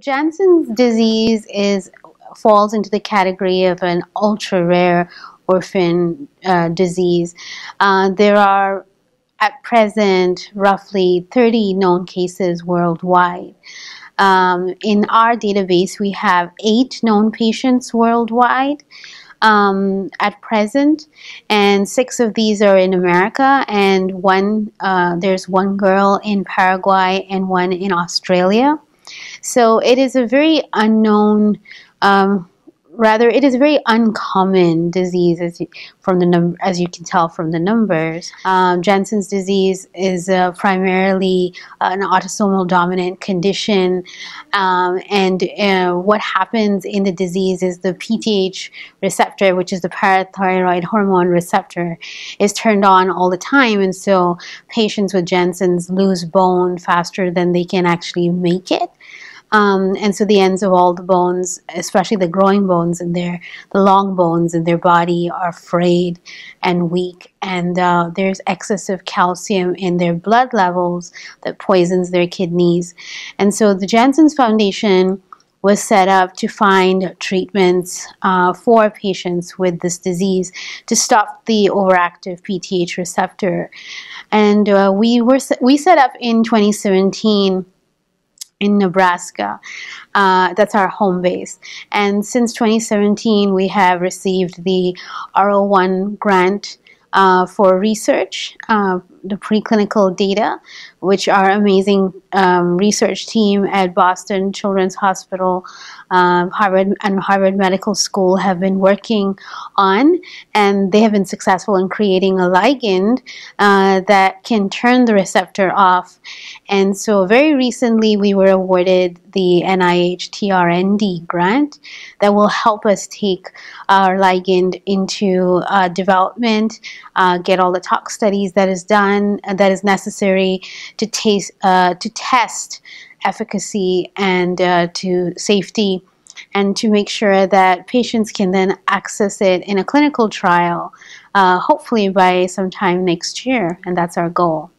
Jansen's disease is falls into the category of an ultra rare orphan uh, disease. Uh, there are at present roughly 30 known cases worldwide. Um, in our database, we have eight known patients worldwide um, at present, and six of these are in America, and one uh, there's one girl in Paraguay and one in Australia. So it is a very unknown um, rather it is a very uncommon disease as you, from the num- as you can tell from the numbers. Um, disease is uh, primarily an autosomal dominant condition, um, and uh, what happens in the disease is the PTH receptor, which is the parathyroid hormone receptor, is turned on all the time, and so patients with Jansen's lose bone faster than they can actually make it. Um, and so the ends of all the bones, especially the growing bones in their, the long bones in their body are frayed and weak. And uh, there's excessive calcium in their blood levels that poisons their kidneys. And so the Jansen's Foundation was set up to find treatments uh, for patients with this disease to stop the overactive PTH receptor. And uh, we were we set up in 2017 in Nebraska. Uh, that's our home base. And since 2017, we have received the R01 grant uh, for research, uh, the preclinical data, which our amazing um, research team at Boston Children's Hospital, um, Harvard, and Harvard Medical School have been working on, and they have been successful in creating a ligand uh, that can turn the receptor off. And so, very recently, we were awarded the NIH TRND grant that will help us take our ligand into uh, development, uh, get all the tox studies that is done that is necessary to taste uh, to test efficacy and uh, to safety and to make sure that patients can then access it in a clinical trial, uh, hopefully by sometime next year, and that's our goal.